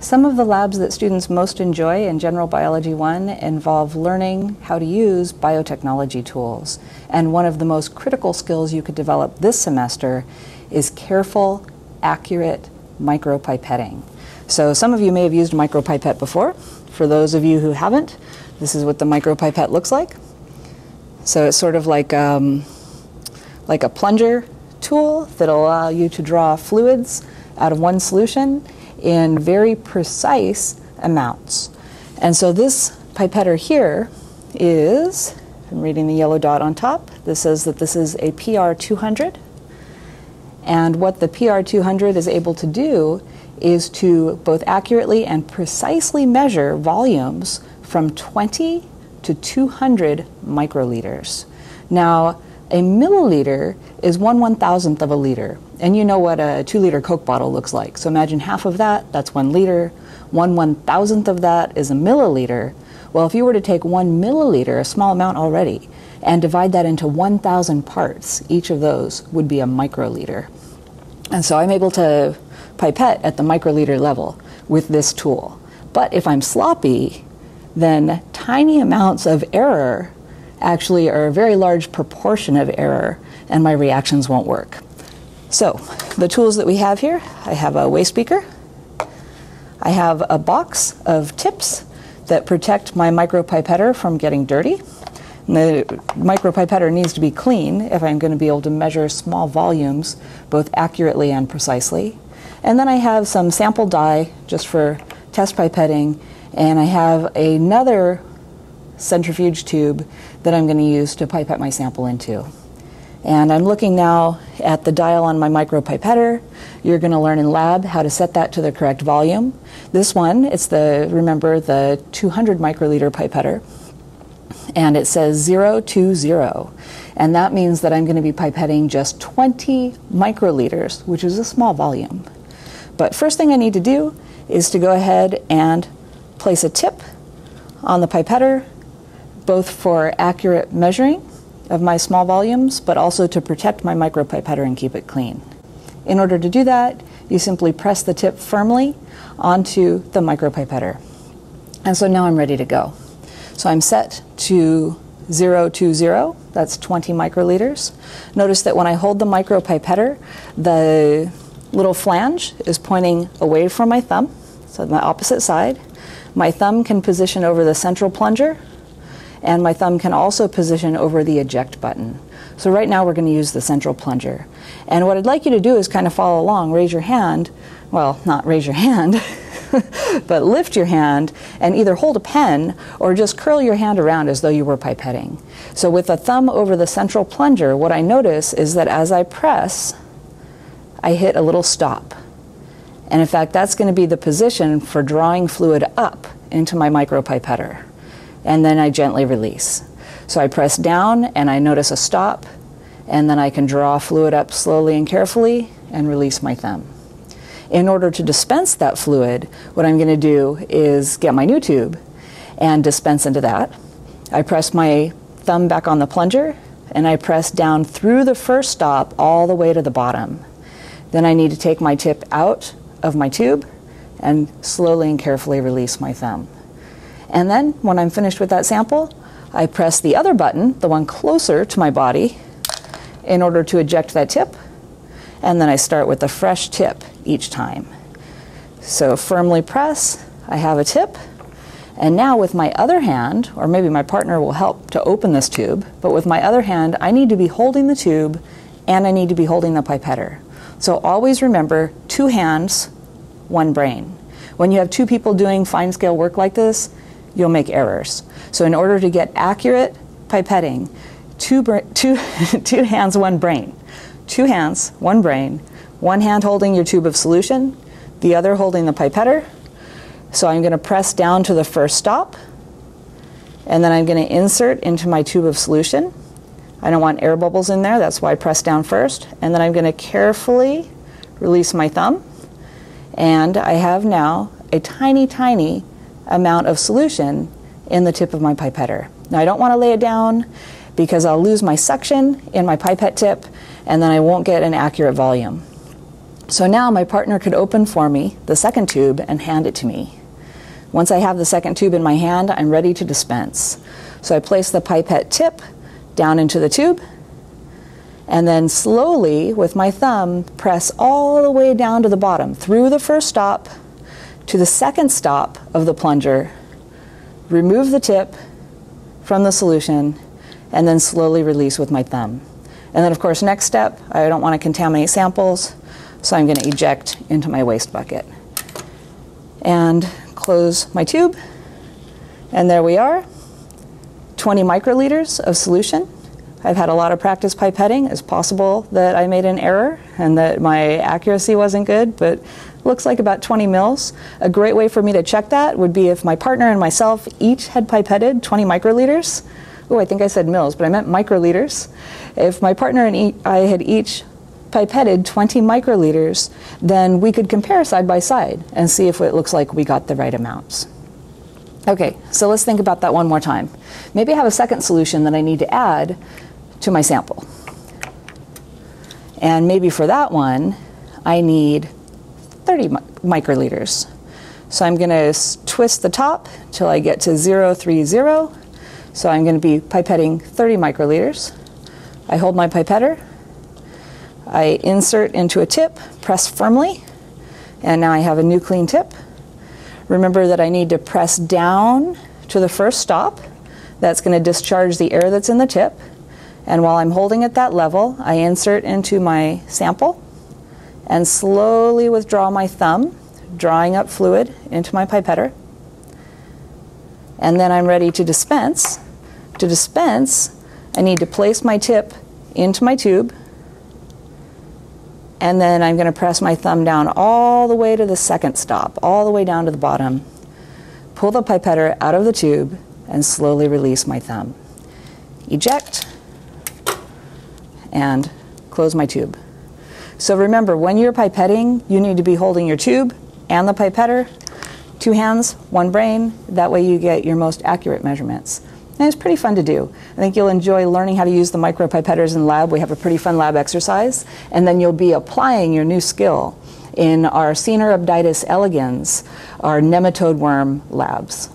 Some of the labs that students most enjoy in General Biology 1 involve learning how to use biotechnology tools. And one of the most critical skills you could develop this semester is careful, accurate micropipetting. So some of you may have used a micropipette before. For those of you who haven't, this is what the micropipette looks like. So it's sort of like, um, like a plunger tool that'll allow you to draw fluids out of one solution in very precise amounts. And so this pipetter here is, I'm reading the yellow dot on top, this says that this is a PR200. And what the PR200 is able to do is to both accurately and precisely measure volumes from 20 to 200 microliters. Now, a milliliter is one one thousandth of a liter. And you know what a two liter Coke bottle looks like. So imagine half of that, that's one liter. One one thousandth of that is a milliliter. Well, if you were to take one milliliter, a small amount already, and divide that into 1,000 parts, each of those would be a microliter. And so I'm able to pipette at the microliter level with this tool. But if I'm sloppy, then tiny amounts of error actually are a very large proportion of error and my reactions won't work. So the tools that we have here, I have a waste beaker, I have a box of tips that protect my micropipetter from getting dirty. And the micropipetter needs to be clean if I'm going to be able to measure small volumes both accurately and precisely. And then I have some sample dye just for test pipetting, and I have another centrifuge tube that I'm going to use to pipette my sample into. And I'm looking now at the dial on my micropipetter. You're going to learn in lab how to set that to the correct volume. This one, it's the, remember, the 200 microliter pipetter. And it says 020. And that means that I'm going to be pipetting just 20 microliters, which is a small volume. But first thing I need to do is to go ahead and place a tip on the pipetter, both for accurate measuring of my small volumes, but also to protect my micropipetter and keep it clean. In order to do that, you simply press the tip firmly onto the micropipetter. And so now I'm ready to go. So I'm set to 020, that's 20 microliters. Notice that when I hold the micropipetter, the little flange is pointing away from my thumb, so the opposite side. My thumb can position over the central plunger, and my thumb can also position over the eject button. So right now we're going to use the central plunger. And what I'd like you to do is kind of follow along, raise your hand, well, not raise your hand, but lift your hand and either hold a pen or just curl your hand around as though you were pipetting. So with the thumb over the central plunger, what I notice is that as I press, I hit a little stop. And in fact, that's going to be the position for drawing fluid up into my micropipetter and then I gently release. So I press down and I notice a stop, and then I can draw fluid up slowly and carefully and release my thumb. In order to dispense that fluid, what I'm going to do is get my new tube and dispense into that. I press my thumb back on the plunger and I press down through the first stop all the way to the bottom. Then I need to take my tip out of my tube and slowly and carefully release my thumb. And then when I'm finished with that sample, I press the other button, the one closer to my body, in order to eject that tip. And then I start with a fresh tip each time. So firmly press, I have a tip. And now with my other hand, or maybe my partner will help to open this tube, but with my other hand, I need to be holding the tube and I need to be holding the pipetter. So always remember two hands, one brain. When you have two people doing fine scale work like this, you'll make errors. So in order to get accurate pipetting, two, two, two hands, one brain. Two hands, one brain, one hand holding your tube of solution, the other holding the pipetter. So I'm going to press down to the first stop, and then I'm going to insert into my tube of solution. I don't want air bubbles in there, that's why I press down first. And then I'm going to carefully release my thumb. And I have now a tiny, tiny amount of solution in the tip of my pipetter. Now I don't want to lay it down because I'll lose my suction in my pipette tip and then I won't get an accurate volume. So now my partner could open for me the second tube and hand it to me. Once I have the second tube in my hand, I'm ready to dispense. So I place the pipette tip down into the tube and then slowly with my thumb press all the way down to the bottom through the first stop to the second stop of the plunger, remove the tip from the solution, and then slowly release with my thumb. And then of course next step, I don't want to contaminate samples, so I'm going to eject into my waste bucket. And close my tube, and there we are, 20 microliters of solution. I've had a lot of practice pipetting. It's possible that I made an error and that my accuracy wasn't good, but looks like about 20 mils. A great way for me to check that would be if my partner and myself each had pipetted 20 microliters. Oh, I think I said mils, but I meant microliters. If my partner and I had each pipetted 20 microliters, then we could compare side by side and see if it looks like we got the right amounts. Okay, so let's think about that one more time. Maybe I have a second solution that I need to add to my sample. And maybe for that one, I need 30 microliters. So I'm going to twist the top till I get to 030. So I'm going to be pipetting 30 microliters. I hold my pipetter. I insert into a tip, press firmly, and now I have a new clean tip. Remember that I need to press down to the first stop. That's going to discharge the air that's in the tip. And while I'm holding at that level, I insert into my sample and slowly withdraw my thumb, drawing up fluid into my pipetter. And then I'm ready to dispense. To dispense, I need to place my tip into my tube, and then I'm going to press my thumb down all the way to the second stop, all the way down to the bottom, pull the pipetter out of the tube, and slowly release my thumb. Eject, and close my tube. So remember, when you're pipetting, you need to be holding your tube and the pipetter, two hands, one brain. That way you get your most accurate measurements. And it's pretty fun to do. I think you'll enjoy learning how to use the micropipetters in lab. We have a pretty fun lab exercise. And then you'll be applying your new skill in our Caenorhabditis elegans, our nematode worm labs.